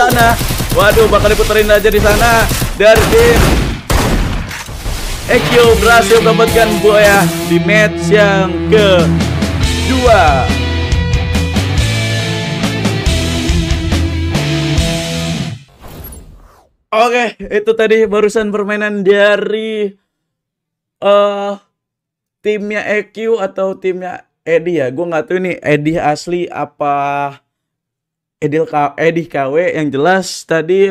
sana. Waduh, bakal diputerin aja di sana dari tim Ekyo berhasil mendapatkan buaya di match yang kedua. Oke, itu tadi barusan permainan dari eh timnya EQ atau timnya Edi ya. Gue nggak tahu ini Edi asli apa Edil K Edi KW yang jelas tadi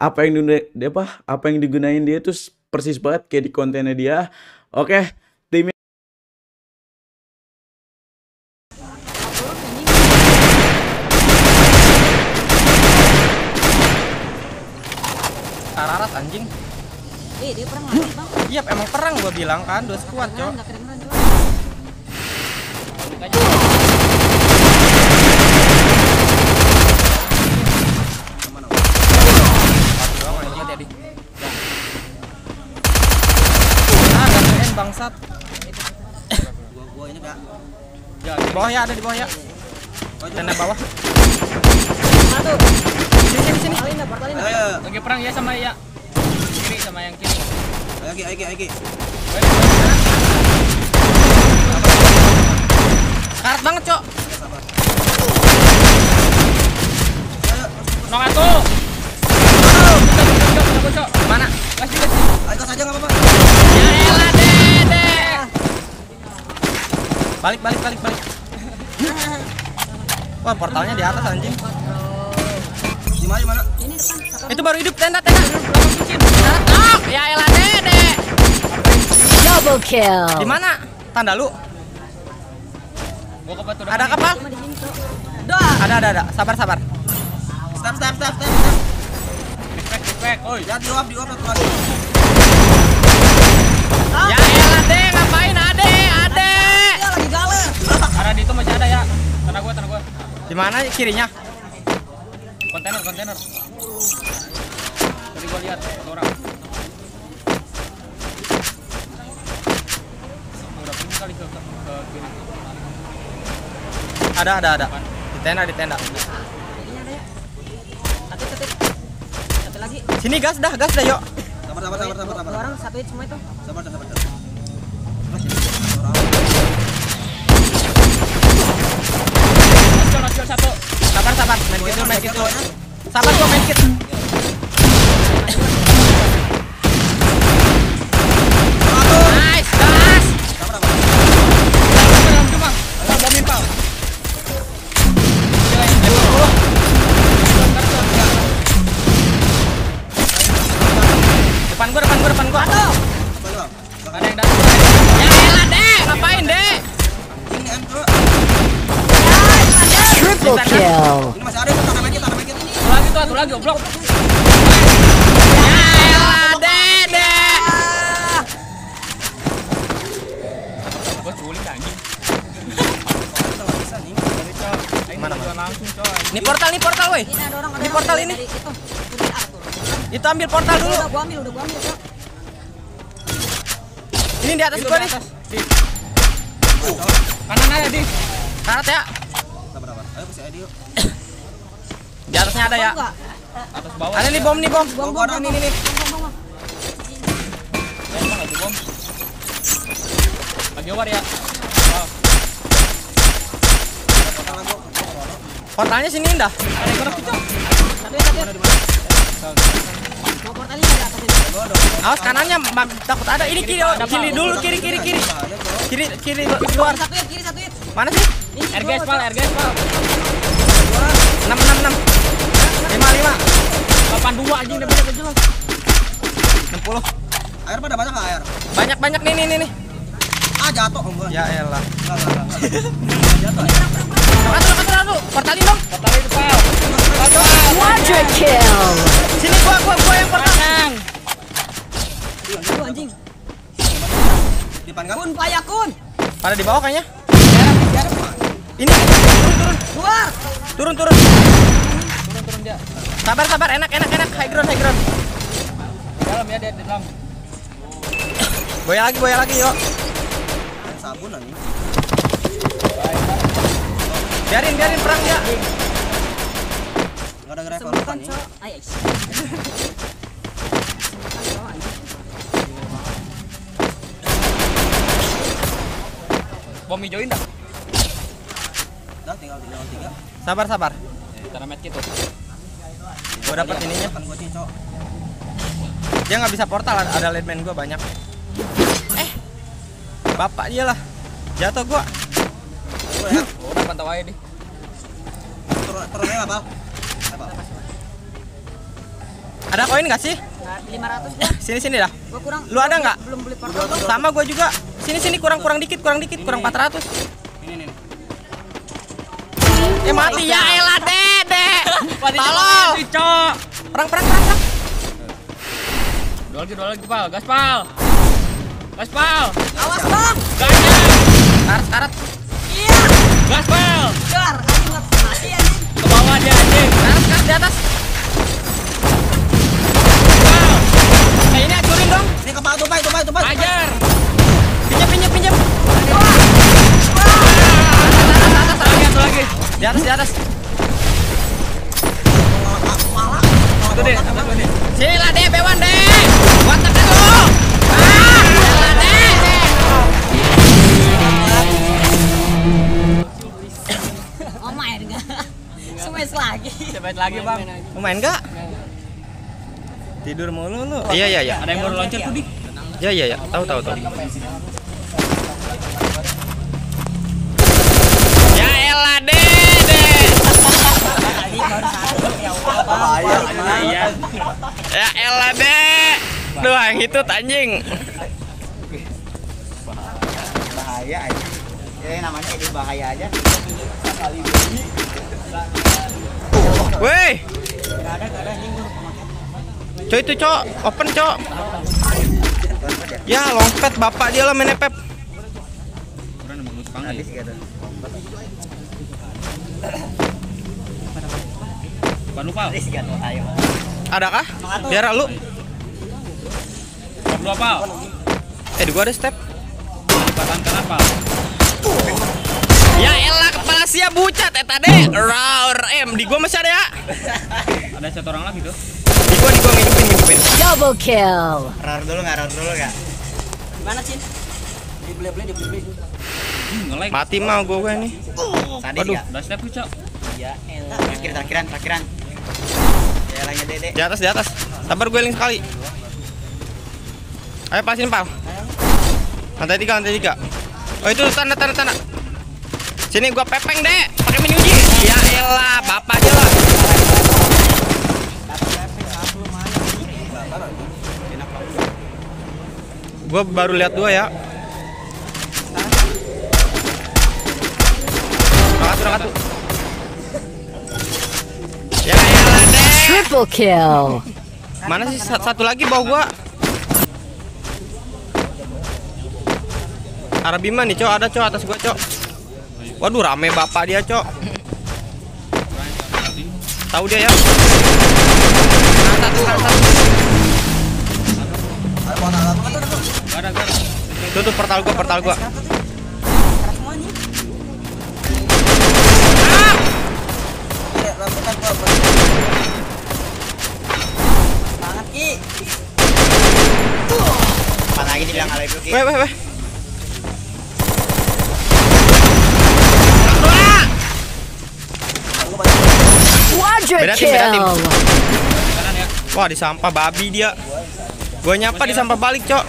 apa yang dia apa apa yang digunain dia itu persis banget kayak di kontennya dia. Oke, timnya Kararat anjing. Eh, dia perang lagi, Bang. Iya, emang perang gua bilang kan, dua squad, Cok. Enggak kedengeran, Cok. Satu doang anjing tadi. Ah, enggak keren bangsat. Gua gua ini enggak. Ya, di bawah ya, ada di bawah ya. Tenda bawah. Satu. Sini sini sini. Portalin dah, portalin dah. Ayo, Lagi perang ya sama ya. Kiri sama yang kiri. ayo, ayo, ayo, ayo. Karat banget, Cok. Nong atu. Mana? Gas gas. Ayo gas aja enggak apa-apa. Ya elah, Dede. Balik balik balik balik. Wah, portalnya di atas anjing. Di mana, di mana? Ini depan, satu. Itu baru hidup tenda tenda. Oh, ya elah, Dede. Double kill. Di mana? Tanda lu. Gua ke batu Ada kapal? Ada ada ada. Sabar sabar. Step, step, step, step. step. Respect respect. Oi. Ya, di uap, di uap satu lagi. Ya elah, Ada di itu masih ada ya. Tanah gua, tanah gua. Di mana kirinya? Kontainer, kontainer. Tadi gua lihat satu orang. Udah pindah kali ke, ke, ke kiri. Ada ada ada. Di tenda di tenda. Ini ada ya. Satu, satu. Satu lagi. Sini gas dah, gas dah yuk. Sabar, sabar, sabar, sabar, sabar. Orang, satu hit semua itu. Sabar, sabar, satu. Sabar sabar, main dulu, main dulu. Sabar gua main kit. Triple kill. Ini masih ada itu tanah lagi, tanah lagi. Satu lagi tuh, satu lagi goblok. Ya elah, Dek, Dek. Gua sulit anjing. Mana, Mana langsung coy. Ini portal, nih portal, woi. Ini ada orang ada Di yang portal ini. itu. Ambil portal dulu. Udah gua ambil, udah gua ambil, Cok. Ini di atas gua nih. Kanan ada di. Karat ya. Ayo yuk. Di atasnya ada ya. Atas bawah. Ada nih bom nih bom. Gua buang, ada buang, nih, emang ada bom. Lagi war ya. Portalnya sini dah. Ada yang gerak itu. Ada ini. Awas kanannya mag- takut ada. Ini kiri, kiri dulu, kiri kiri kiri. Kiri kiri keluar. Satu hit, kiri satu hit. Mana sih? Ini RGS pal. RGS pal. 6 6 6. 5 5 82 anjing udah bisa kejelas. 60. Air pada banyak air? Banyak banyak nih nih nih nih. Ah, jatuh om gua. Ya elah. Jatuh. Satu satu satu. Portalin dong. Total itu pal. Quadra kill. Sini gua gua gua yang portal. Aduh, anjing. Di depan kan? Kun, payah kun. Pada di bawah kayaknya. Ini Keluar. Turun turun. Turun turun dia. Sabar sabar enak enak enak high ground high ground. Di dalam ya dia di dalam. Goyang lagi goyang lagi yuk. Sabun anjing. Biarin biarin perang ya. Enggak Pada gerai Sembuhkan, korban nih. Bom hijauin dah. Udah tinggal tinggal tiga. Sabar sabar. Karena med gitu. Gua dapat ininya. Kan gua sih, Cok. Dia nggak bisa portal ada leadman gua banyak. Eh. Bapak dia lah. Jatuh gua. Gua ya. Oh, udah pantau aja deh. Turun turun aja, Bal. Apa? Ada koin nggak sih? Nah, 500 gua. Sini sini dah. Gua kurang. Lu ada nggak? Belum beli portal. Sama gua juga. Sini sini kurang kurang dikit kurang dikit kurang 400. Nih. Eh mati ya elah dede. Tolong. Perang perang perang perang. Dua lagi, dua lagi, Pal. Gas, Pal. Gas, Pal. Awas, Bang. Di atas. Satu deh, satu deh. Sini lah deh bewan deh. Gua tekan lu. Ah, elah deh. Oh main enggak? Smash lagi. Coba lagi, Bang. Mau main gak? Tidur mulu lu. Iya iya iya. Ada yang baru loncat tuh, Dik. Iya iya iya. Tahu tahu tahu. Ya elah dede. Ya elah deh. Duh yang itu anjing. Bahaya aja. Ya namanya ini bahaya aja. Weh. Coy itu cok, open cok. Ya lompet bapak dia lah main pep. Habis lu, gitu, ayo. Adakah? Biar lu. Dua, Pal. Eh di gua ada step. Bahan kanan, Pal. Ya elah kepala sia bucat eh tadi. Raur M di gua masih ada ya. Ada satu orang lagi tuh. Di gua di gua ngidupin ngidupin. Double kill. Rar dulu nggak, rar dulu nggak? Gimana, Cin? Dibeli-beli, dibeli-beli. Hmm. Mati mau gua gua ini. Tadi Waduh. nggak? Udah step tuh, Cok. Ya, elah. Terakhir, terakhiran, terakhiran. Di atas di atas. Sabar gue link sekali. Ayo pasin pal. Lantai tiga lantai tiga. Oh itu tanda tanda tanda. Sini gua pepeng deh, pakai menyuji. Ya elah, bapak aja lah. Gua baru lihat dua ya. Triple kill. Mana sih Sa- satu lagi bawa gua? Arabima nih, Cok. Ada, Cok, atas gua, Cok. Waduh, rame bapak dia, Cok. Tahu dia ya? Satu, satu. Gak ada, gak ada. Tuh, tuh, portal gua, portal gua. Banget, Ki. Apa lagi dibilang alay dulu, Ki? Weh, weh, weh. Beda tim, beda tim. Wah, di sampah babi dia. Gua nyapa di sampah balik, Cok.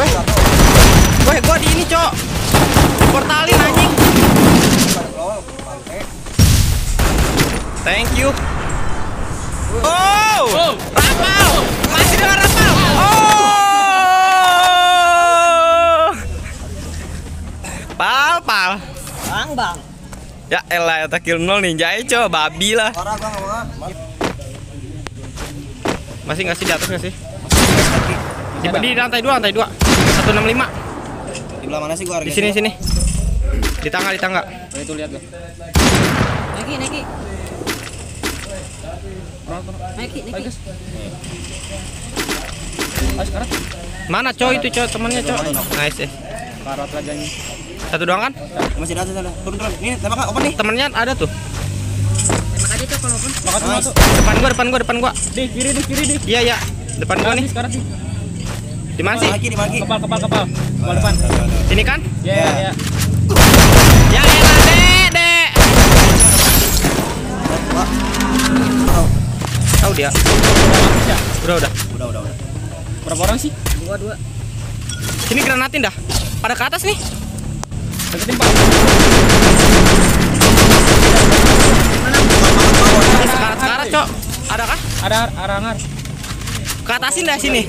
Weh. Weh, gua di ini, Cok. Portalin anjing. Thank you. Oh, Oh. Rapal. Masih dengan Rapal. Oh. Pal, pal. Bang, Bang. Ya elah, eta kill nol ninja coba babi lah. Gua mau. Masih nggak sih di atas nggak sih? Di, di lantai dua, lantai dua. 165. Di belah mana sih gua Di sini sini. Di tangga, di tangga. Oh, itu lihat tuh. Naiki, naiki. Naiki, naiki. Ayo sekarang. Mana cowok itu cowok temannya cowok? Nice eh. Nih. Satu doang kan? Masih ada sana. Turun turun. Ini tembak Kak, open nih. Temennya ada tuh. Tembak aja kalau. Depan gua, depan gua, depan gua. Di kiri di kiri di. Iya, iya. Depan gua nih. sekarang sih. Di mana sih? Lagi di lagi. Kepal kepal kepal. Kepal depan. Sini kan? Ya ya ya. Ya elah, Dek, Dek. Wah. Tahu dia. Ya. Udah, udah. Udah udah udah. Berapa orang sih? Dua dua. Sini granatin dah. Pada ke atas nih. Deketin Pak. Sekarat, sekarat, Cok. Ada kah? Ada arah hangar. Ke atasin dah sini.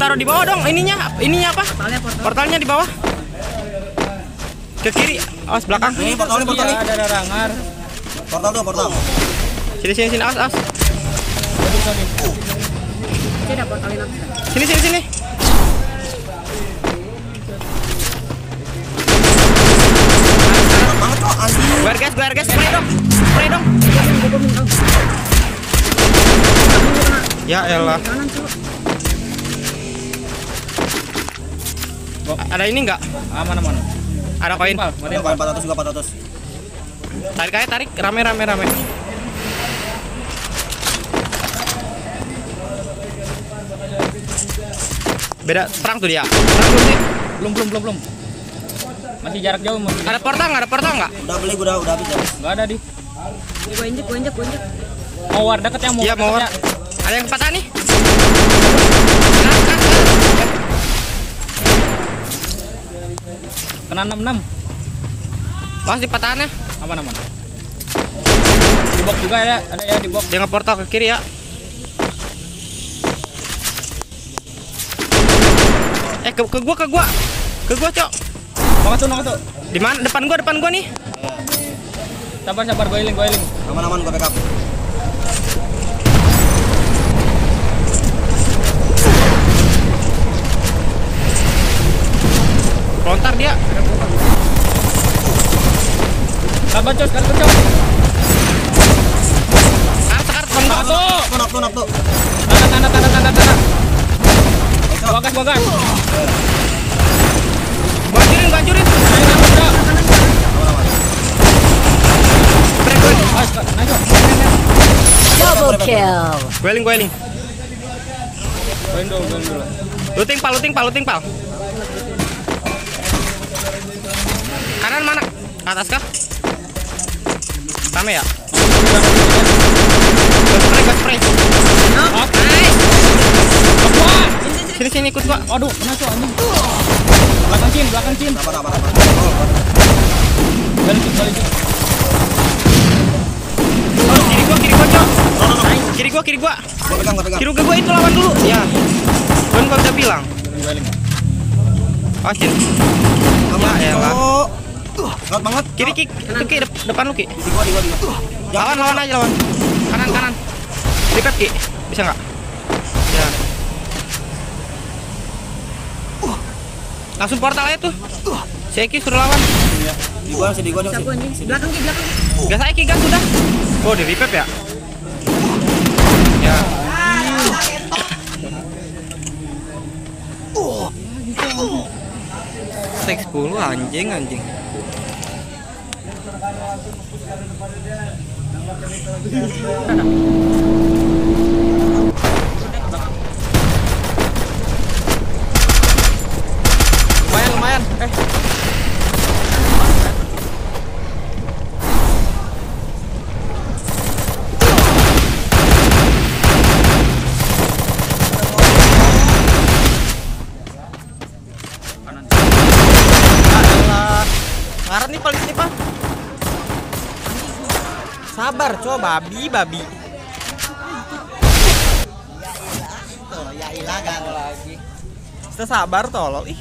Taruh di bawah dong ininya. Ininya apa? Portalnya portal. Portalnya di bawah. Ke kiri. Awas belakang. Ini portal ini portal Iya, nih. ada ada hangar. Portal tuh portal. Sini sini sini awas awas. Portalin aku. Sini sini sini. Guar guys, guar guys, spray dong. Spray dong. Ya elah. Ada ini enggak? Aman aman. Ada koin. Pak, Ada koin 400 juga 400. Tarik aja tarik. Rame rame rame. Beda perang tuh dia. Perang tuh sih. Belum belum belum belum. Masih jarak jauh masih. Ada portal nggak? Ada portal nggak? Udah beli udah udah habis ya. Enggak ada di. Gua injek, gua injek, gua injek. Mau war deket ya mau. Iya war mau. deket ya. Ada yang patah nih. Kena 66. Awas di patahannya. Aman aman. Di box juga ada, ada ya di box. Dia ngeportal ke kiri ya. Eh ke, ke gua ke gua. Ke gua, Cok. Mau tuh, mau tuh. Di mana? Depan gua, depan gua nih. Sabar sabar gue healing, gue healing. Aman aman gua backup. Lontar dia. Sabar cos, sekarang gua. Nak tuh nak tuh. Tanda tanda tanda tanda tanda. Gua. Double kill. Gueling, gueling. Dulu. Pal, looting pal, looting pal. Kanan mana? Atas kah? Rame ya? Gue spray, gue spray. Nice. Wah. Sini sini ikut gua. Aduh, kena Cok anjing. Belakang cin, belakang cin. Aman aman. Oh, Balik balik. Oh, kiri gua, kiri gua, Cok. Kiri gua, kiri gua. Gua pegang gua pegang. Kiri gua itu lawan dulu. Ya. Kan gua udah bilang. Oh, Cin. Aman. Ya elah. Kuat banget. Kiri, Ki. Itu Ki, dep- depan lu, Ki. Di gua di gua di gua. Lawan, lawan aja lawan. Kanan, kanan. Dekat, Ki. Bisa nggak? Ya. Langsung portal aja tuh. Si Eki suruh lawan. Di gua sih di gua. Di belakang, di belakang. Gas aja Ki, gas udah. Oh, di repep ya? Ya. Sek 10 anjing anjing. Lumayan lumayan. Eh. Alah. Ngaret nih paling sini, Pak. Sabar, coba babi, babi. Ya ilah kan. Kita sabar tolol ih.